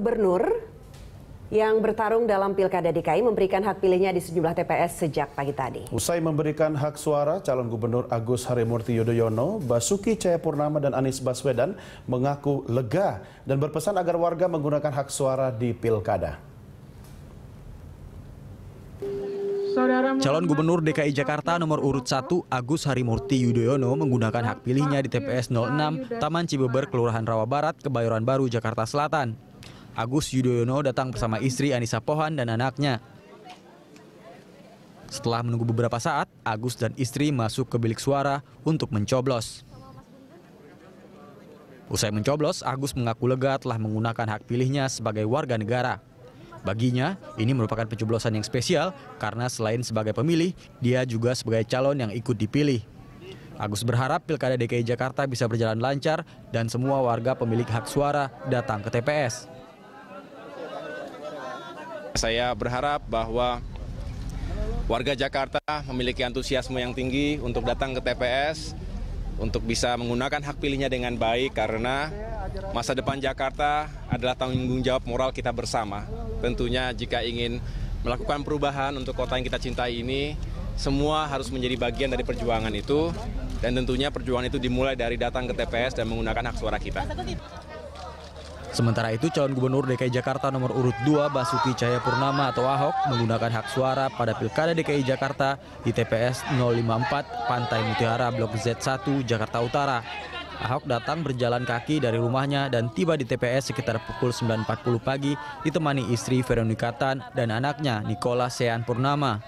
Gubernur yang bertarung dalam Pilkada DKI memberikan hak pilihnya di sejumlah TPS sejak pagi tadi. Usai memberikan hak suara, calon gubernur Agus Harimurti Yudhoyono, Basuki Cahayapurnama dan Anies Baswedan mengaku lega dan berpesan agar warga menggunakan hak suara di Pilkada. Calon Gubernur DKI Jakarta nomor urut 1 Agus Harimurti Yudhoyono menggunakan hak pilihnya di TPS 06 Taman Cibeber, Kelurahan Rawa Barat, Kebayoran Baru, Jakarta Selatan. Agus Yudhoyono datang bersama istri Anissa Pohan dan anaknya. Setelah menunggu beberapa saat, Agus dan istri masuk ke bilik suara untuk mencoblos. Usai mencoblos, Agus mengaku lega telah menggunakan hak pilihnya sebagai warga negara. Baginya, ini merupakan pencoblosan yang spesial karena selain sebagai pemilih, dia juga sebagai calon yang ikut dipilih. Agus berharap Pilkada DKI Jakarta bisa berjalan lancar dan semua warga pemilik hak suara datang ke TPS. Saya berharap bahwa warga Jakarta memiliki antusiasme yang tinggi untuk datang ke TPS, untuk bisa menggunakan hak pilihnya dengan baik karena masa depan Jakarta adalah tanggung jawab moral kita bersama. Tentunya jika ingin melakukan perubahan untuk kota yang kita cintai ini, semua harus menjadi bagian dari perjuangan itu dan tentunya perjuangan itu dimulai dari datang ke TPS dan menggunakan hak suara kita. Sementara itu, calon gubernur DKI Jakarta nomor urut 2 Basuki Cahayapurnama atau Ahok menggunakan hak suara pada Pilkada DKI Jakarta di TPS 054 Pantai Mutiara Blok Z1 Jakarta Utara. Ahok datang berjalan kaki dari rumahnya dan tiba di TPS sekitar pukul 9.40 pagi ditemani istri Veronika Tan dan anaknya Nikola Sean Purnama.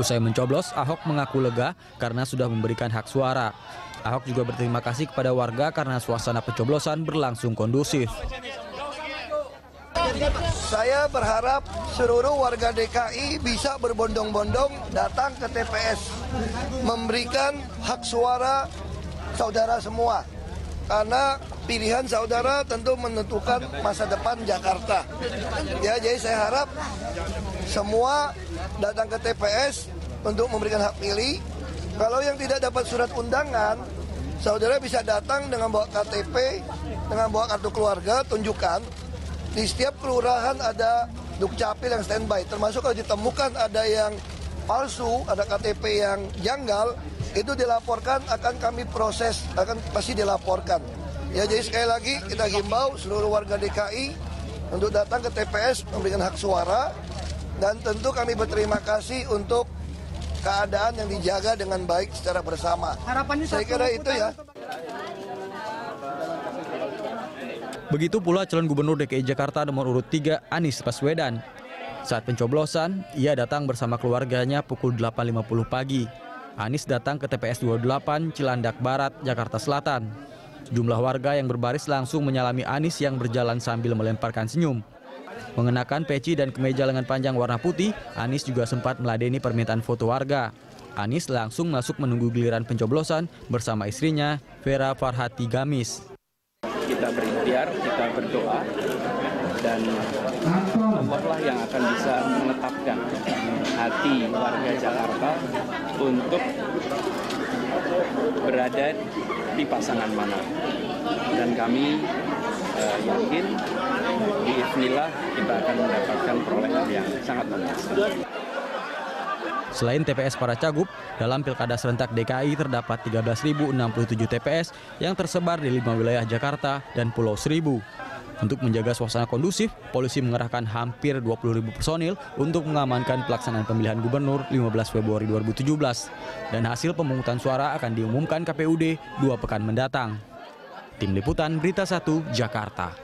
Usai mencoblos, Ahok mengaku lega karena sudah memberikan hak suara. Ahok juga berterima kasih kepada warga karena suasana pencoblosan berlangsung kondusif. Saya berharap seluruh warga DKI bisa berbondong-bondong datang ke TPS, memberikan hak suara saudara semua. Karena pilihan saudara tentu menentukan masa depan Jakarta. Ya, jadi saya harap semua datang ke TPS untuk memberikan hak pilih kalau yang tidak dapat surat undangan, saudara bisa datang dengan bawa KTP, dengan bawa kartu keluarga, tunjukkan. Di setiap kelurahan ada dukcapil yang standby, termasuk kalau ditemukan ada yang palsu, ada KTP yang janggal, itu dilaporkan akan kami proses, akan pasti dilaporkan. Ya jadi sekali lagi kita himbau seluruh warga DKI untuk datang ke TPS memberikan hak suara dan tentu kami berterima kasih untuk keadaan yang dijaga dengan baik secara bersama. Harapannya saya kira itu ya. Begitu pula calon gubernur DKI Jakarta nomor urut 3 Anies Baswedan. Saat pencoblosan, ia datang bersama keluarganya pukul 8.50 pagi. Anies datang ke TPS 28 Cilandak Barat, Jakarta Selatan. Jumlah warga yang berbaris langsung menyalami Anies yang berjalan sambil melemparkan senyum. Mengenakan peci dan kemeja lengan panjang warna putih, Anies juga sempat meladeni permintaan foto warga. Anies langsung masuk menunggu giliran pencoblosan bersama istrinya, Vera Farhati Gamis. Kita berikhtiar, kita berdoa, dan Allah lah yang akan bisa menetapkan hati warga Jakarta untuk berada di pasangan mana. Dan kami yakin Bismillah kita akan mendapatkan perolehan yang sangat memuaskan. Selain TPS para cagup, dalam Pilkada serentak DKI terdapat 13.067 TPS yang tersebar di lima wilayah Jakarta dan Pulau Seribu. Untuk menjaga suasana kondusif, polisi mengerahkan hampir 20.000 personil untuk mengamankan pelaksanaan pemilihan gubernur 15 Februari 2017. Dan hasil pemungutan suara akan diumumkan KPUD dua pekan mendatang. Tim Liputan Berita 1, Jakarta.